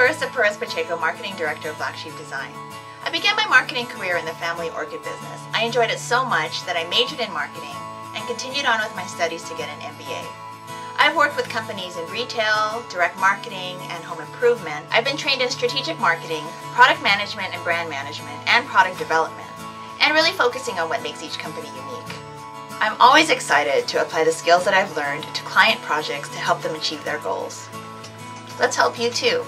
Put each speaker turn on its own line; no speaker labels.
Clarissa Perez Pacheco, Marketing Director of Black Sheep Design. I began my marketing career in the family orchid business. I enjoyed it so much that I majored in marketing and continued on with my studies to get an MBA. I've worked with companies in retail, direct marketing, and home improvement. I've been trained in strategic marketing, product management and brand management, and product development, and really focusing on what makes each company unique. I'm always excited to apply the skills that I've learned to client projects to help them achieve their goals. Let's help you too.